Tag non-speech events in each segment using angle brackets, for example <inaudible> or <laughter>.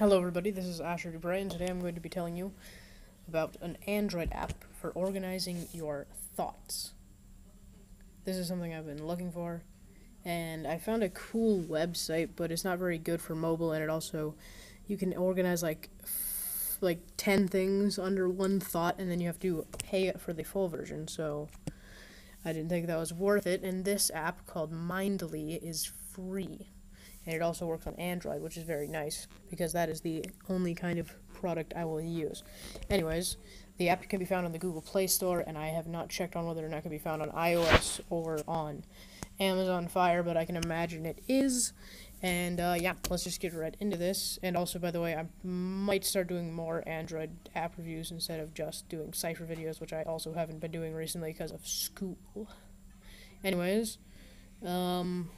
Hello everybody, this is Asher Dupre, and today I'm going to be telling you about an Android app for organizing your thoughts. This is something I've been looking for, and I found a cool website, but it's not very good for mobile, and it also, you can organize like, like 10 things under one thought, and then you have to pay for the full version, so I didn't think that was worth it, and this app called Mindly is free and it also works on Android, which is very nice because that is the only kind of product I will use. Anyways, the app can be found on the Google Play Store, and I have not checked on whether or not it can be found on iOS or on Amazon Fire, but I can imagine it is. And uh, yeah, let's just get right into this. And also, by the way, I might start doing more Android app reviews instead of just doing Cypher videos, which I also haven't been doing recently because of school. Anyways, um,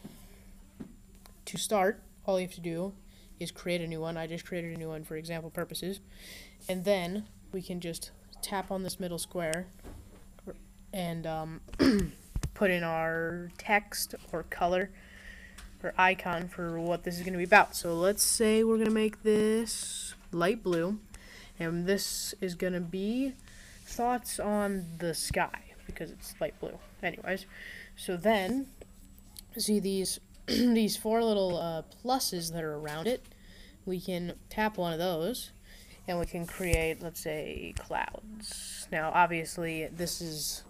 to start, all you have to do is create a new one. I just created a new one for example purposes. And then we can just tap on this middle square and um, <clears throat> put in our text or color or icon for what this is going to be about. So let's say we're going to make this light blue. And this is going to be thoughts on the sky because it's light blue. Anyways, so then see these <clears throat> these four little uh, pluses that are around it, we can tap one of those and we can create, let's say, clouds. Now, obviously, this is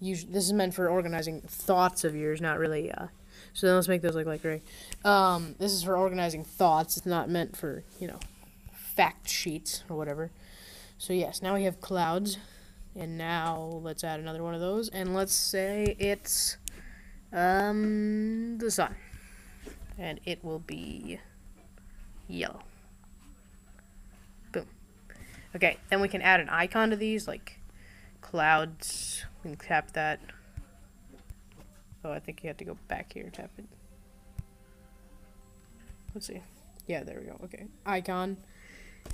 this is meant for organizing thoughts of yours, not really. Uh, so then let's make those look like gray. Um, this is for organizing thoughts. It's not meant for you know fact sheets or whatever. So yes, now we have clouds, and now let's add another one of those, and let's say it's um, the sun. And it will be yellow. Boom. Okay, then we can add an icon to these, like clouds. We can tap that. Oh, I think you have to go back here, tap it. Let's see. Yeah, there we go. Okay. Icon.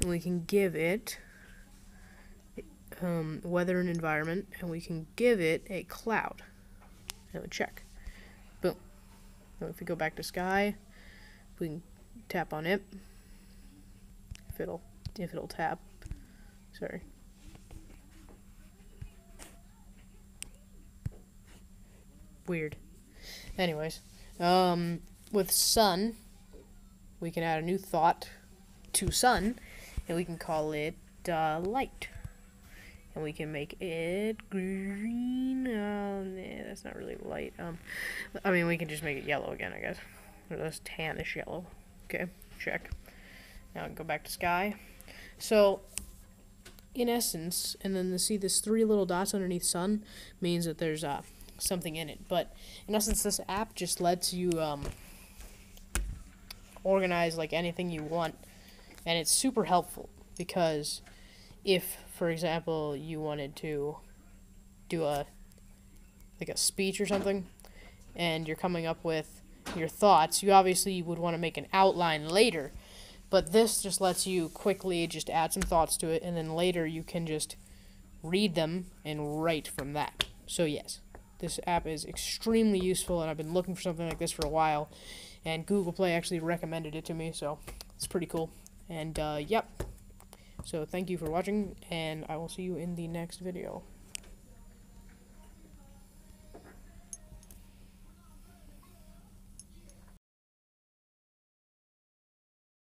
And we can give it um, weather and environment, and we can give it a cloud. And we check. If we go back to sky, we can tap on it. If it'll if it'll tap. Sorry. Weird. Anyways, um, with sun, we can add a new thought to sun, and we can call it uh, light and we can make it green. Nah, that's not really light. Um, I mean, we can just make it yellow again, I guess. This tannish yellow. Okay, check. Now go back to sky. So, in essence, and then to see this three little dots underneath sun means that there's uh, something in it. But in essence, this app just lets you um, organize like anything you want, and it's super helpful because if, for example, you wanted to do a like a speech or something, and you're coming up with your thoughts, you obviously would want to make an outline later. But this just lets you quickly just add some thoughts to it, and then later you can just read them and write from that. So yes, this app is extremely useful, and I've been looking for something like this for a while, and Google Play actually recommended it to me, so it's pretty cool. And uh, yep. So thank you for watching, and I will see you in the next video.